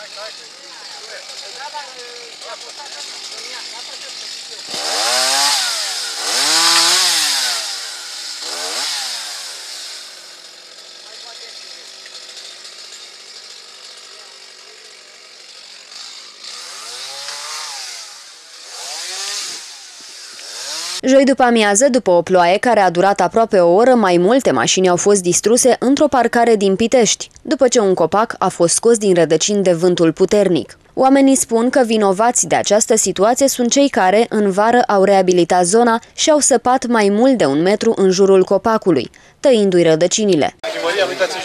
Vai, vai. vai. já vou sacar da minha capa de Joi după amiază, după o ploaie care a durat aproape o oră, mai multe mașini au fost distruse într-o parcare din Pitești, după ce un copac a fost scos din rădăcini de vântul puternic. Oamenii spun că vinovați de această situație sunt cei care, în vară, au reabilitat zona și au săpat mai mult de un metru în jurul copacului, tăindu-i rădăcinile. Primăria, nu uitați în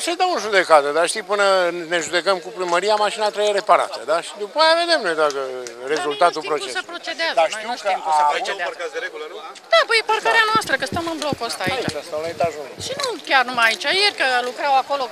judecată? Păi o să-i dau în judecată, dar știi, până ne judecăm cu primăria, mașina trebuie reparată, da? Și după aia vedem noi dacă rezultatul procesului. Cum se procedează, Dar noi știu nu că știm cum se au procedează. Parcați de regulă, nu? Da, păi e parcarea noastră, că stăm în blocul ăsta aici. Aici, stau la etajul 1. Și nu chiar numai aici, ieri că lucrau acolo.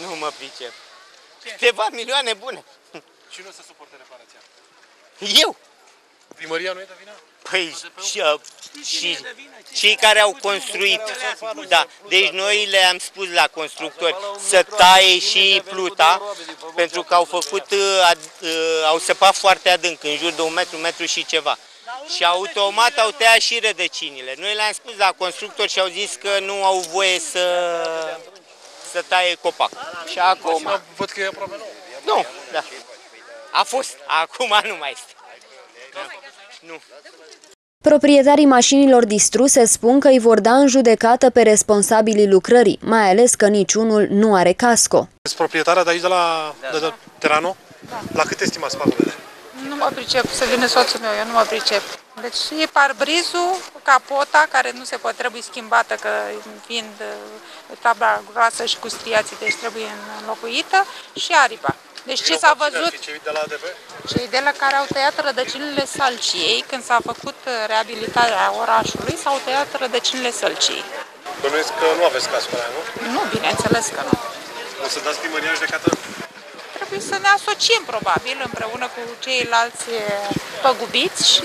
Nu mă pricep. Câteva milioane bune. Și nu se suportă reparația. Eu? Primăria nu e de vină? Păi și, uh, și cei care au construit. Da, deci noi le-am spus la constructori să taie și pluta, pentru că au făcut, uh, ad- uh, au săpat foarte adânc, în jur de un metru, un metru și ceva. Și automat au tăiat și rădăcinile. Noi le-am spus la constructori și au zis că nu au voie să, să taie copac. Și acum... Mașina văd că e aproape nouă. Nu, da. A fost, acum nu mai este. Nu. Proprietarii mașinilor distruse spun că îi vor da în judecată pe responsabilii lucrării, mai ales că niciunul nu are casco. Sunteți proprietarea de aici, de la de, de Terano? La cât estimați pagubele? Nu mă pricep, să vină soțul meu, eu nu mă pricep. Deci e parbrizul, capota, care nu se poate, trebuie schimbată, că fiind uh, tabla groasă și cu striații, deci trebuie înlocuită, și aripa. Deci ce s-a văzut, Cei de la ADV? cei de la care au tăiat rădăcinile sălciei, când s-a făcut uh, reabilitarea orașului, s-au tăiat rădăcinile sălciei. Bănuiesc că nu aveți cască la ea, nu? Nu, bineînțeles că nu. O să dați primăria în judecată? Trebuie să ne asociem, probabil, împreună cu ceilalți uh, păgubiți și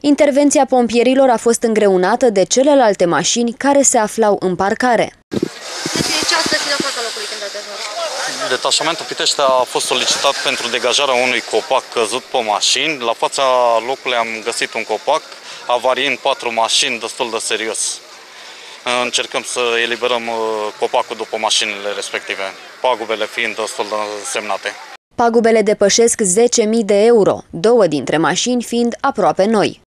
Intervenția pompierilor a fost îngreunată de celelalte mașini care se aflau în parcare. Ce ați găsit în fața locului când ați ajuns? Detașamentul Pitește a fost solicitat pentru degajarea unui copac căzut pe mașini. La fața locului am găsit un copac, avariind patru mașini destul de serios. Încercăm să eliberăm uh, copacul după mașinile respective, pagubele fiind destul de semnate. Pagubele depășesc 10.000 de euro, două dintre mașini fiind aproape noi.